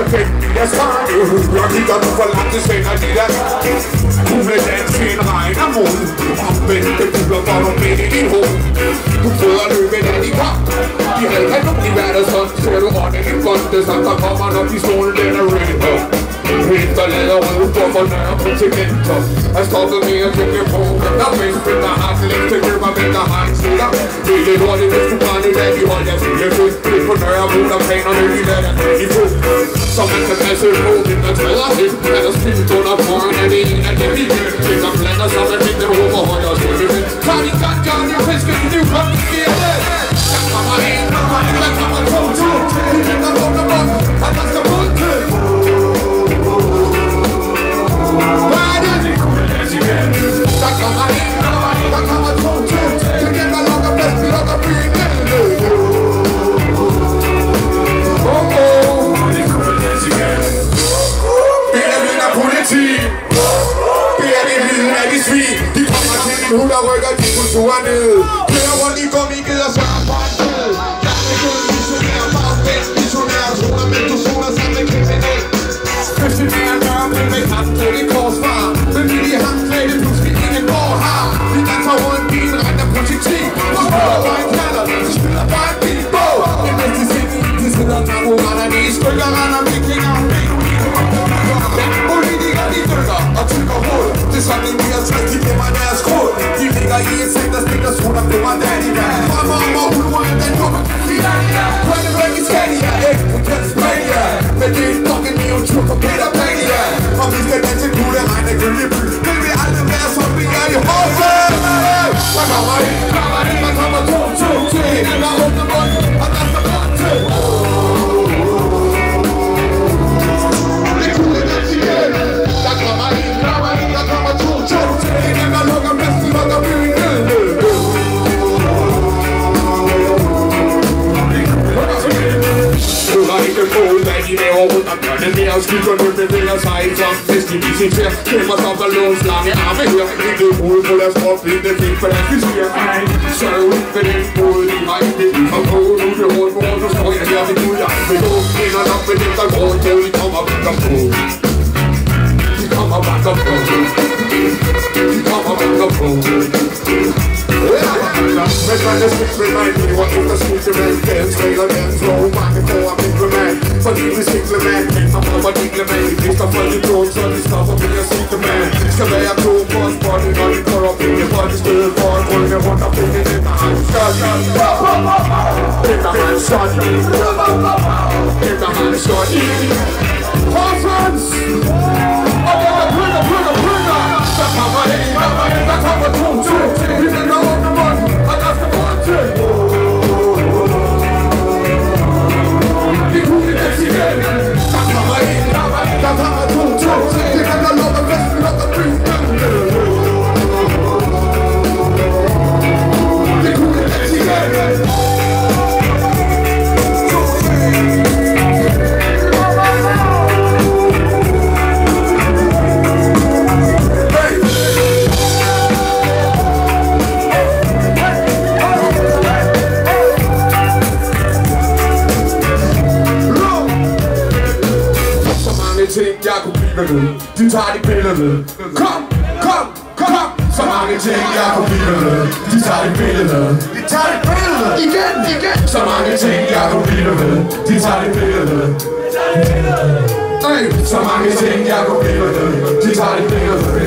og tænk Jeg svarer jo Jeg kigger nu for langt det sender de der Kunne dansk en regn af mod det bubler for du midt i din hoved Du føder løbet af de kom De havde kan nok i været sådan Ser du ånden i fonde Som der kommer når pistolen den er ready Efterlader røde for for nørre kontinenter Er stoppet med at tænke på Hvem der bedst, hvem der har den længste køber hvem der har en slitter Det er lidt hurtigt, hvis du brænder i dag Vi holder jer til fedt Det på nørre hvor der planerne Vi lader den i fod så man kan passe på, hvem der træder hen Er der spildt under foran Er det en af dem i køn Hvem der blander sig med ting, der råber højere og stemme Tag de gang, Johnny, fisker i liv, kom, vi sker det Der kommer en, der kommer en, der kommer to, to Det er der vågner bort, og der skal mod til der kommer en, der team Det er det lyden af de svin. De kommer til din hud og rykker din kultur ned. Kører rundt i gummigeder, så er for en tid Jeg er gået missionær, bagvækst, missionær. Troner, men du soler sammen med kriminel Missionær, gør med med kraft til det korsvar Men vi de håndklæde, pludselig ingen går her. Vi danser rundt i en regn af politi Vi spiller bare en knaller, vi spiller bare en bilbog Det næste sidder i stykker Render hoved Det er sådan en 69, de gemmer deres kråd De ligger i et seng, der stikker sol og blod og daddy der Drømmer om at udrøre den dumme Finania Grønne væk gør det mere hjørnet Og skyggerne bevæger sig i som fest i sin fjer Kæmper som der lås lange arme her? Helt Ikke brud på deres krop, blinde fint for deres visir Sørg ud ved den måde, de har ikke Og på nu det rundt, hvor du står jeg her ved Gud Jeg vil gå, ender nok med dem, der går. På De kommer og banker på. De kommer og banker på. De kommer og banker på men man er skidt med mig, lever efter skifte mand Gadens regler, gadens lov, mange får at vikle mand Fordi vi sikle mand, kæmper for at dikle mand De lister for the blod, så de stopper ved so sigte mand Skal være klog på the spotte, når de går op Penge for det up, for at rykke rundt og finde den, der har en skørt Den, der har en skørt Den, der har ved De tager de billeder med. Kom, kom, kom. Så mange ting, jeg blive ved De tager de billeder De tager de billeder Igen, igen. Så mange ting, jeg kunne blive ved De tager de billeder Hey, så mange ting, jeg blive ved De tager de billeder